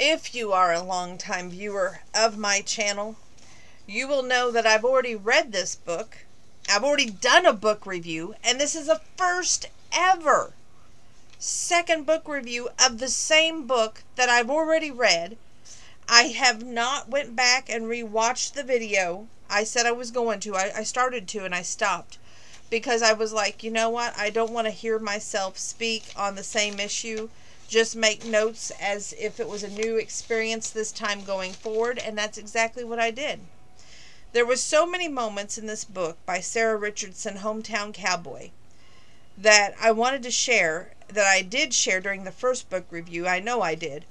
If you are a longtime viewer of my channel, you will know that I've already read this book. I've already done a book review, and this is a first ever second book review of the same book that I've already read. I have not went back and rewatched the video. I said I was going to. I, I started to and I stopped because I was like, you know what? I don't want to hear myself speak on the same issue just make notes as if it was a new experience this time going forward and that's exactly what I did. There was so many moments in this book by Sara Richardson Hometown Cowboy that I wanted to share that I did share during the first book review. I know I did.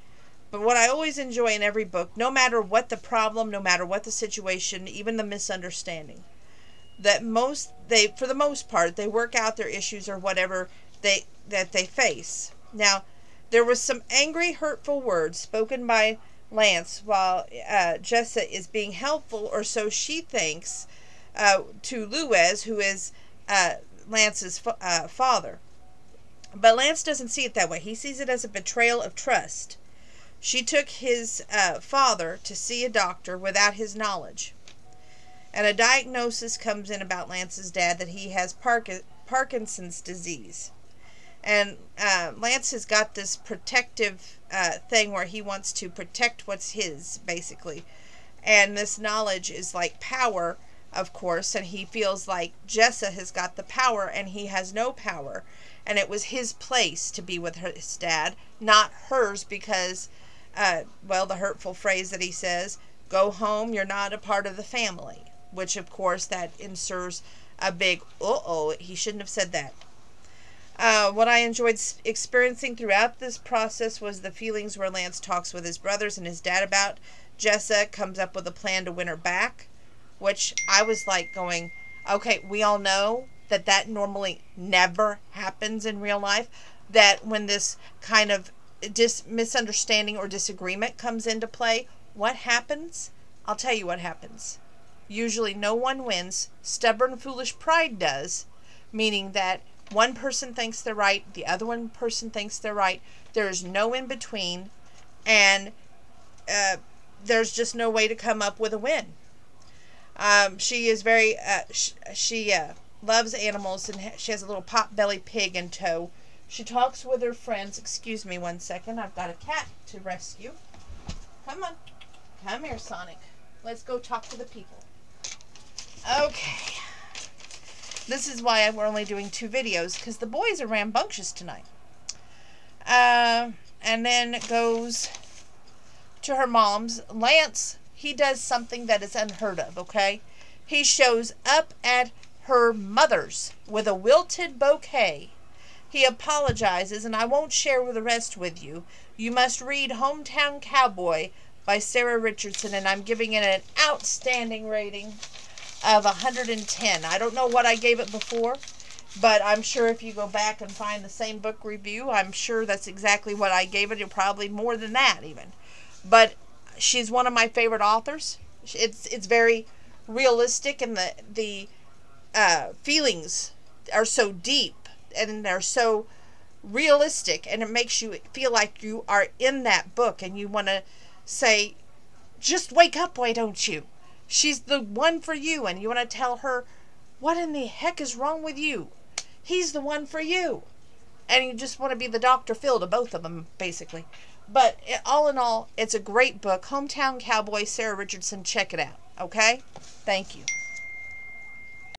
But what I always enjoy in every book, no matter what the problem, no matter what the situation, even the misunderstanding, that most they for the most part they work out their issues or whatever they that they face. Now, there was some angry, hurtful words spoken by Lance while uh, Jessa is being helpful, or so she thinks, uh, to Luis, who is uh, Lance's fa- uh, father. But Lance doesn't see it that way. He sees it as a betrayal of trust. She took his uh, father to see a doctor without his knowledge. And a diagnosis comes in about Lance's dad that he has Park- Parkinson's disease and uh, Lance has got this protective uh, thing where he wants to protect what's his, basically. And this knowledge is like power, of course, and he feels like Jessa has got the power and he has no power. And it was his place to be with his dad, not hers, because, uh, well, the hurtful phrase that he says, go home, you're not a part of the family. Which, of course, that inserts a big, uh oh, he shouldn't have said that. Uh, what I enjoyed experiencing throughout this process was the feelings where Lance talks with his brothers and his dad about Jessa, comes up with a plan to win her back, which I was like going, okay, we all know that that normally never happens in real life. That when this kind of dis- misunderstanding or disagreement comes into play, what happens? I'll tell you what happens. Usually, no one wins. Stubborn, foolish pride does, meaning that one person thinks they're right, the other one person thinks they're right. There's no in between, and uh, there's just no way to come up with a win. Um, she is very uh, sh- she uh, loves animals and ha- she has a little pot belly pig in tow. She talks with her friends. Excuse me one second. I've got a cat to rescue. Come on. Come here, Sonic. Let's go talk to the people. Okay. This is why we're only doing two videos, because the boys are rambunctious tonight. Uh, and then it goes to her mom's. Lance, he does something that is unheard of, okay? He shows up at her mother's with a wilted bouquet. He apologizes, and I won't share the rest with you. You must read Hometown Cowboy by Sara Richardson, and I'm giving it an outstanding rating of 110. I don't know what I gave it before, but I'm sure if you go back and find the same book review, I'm sure that's exactly what I gave it, probably more than that even. But she's one of my favorite authors. It's it's very realistic and the the uh, feelings are so deep and they're so realistic and it makes you feel like you are in that book and you want to say just wake up why don't you She's the one for you, and you want to tell her, what in the heck is wrong with you? He's the one for you. And you just want to be the Dr. Phil to both of them, basically. But it, all in all, it's a great book. Hometown Cowboy, Sara Richardson. Check it out. Okay? Thank you.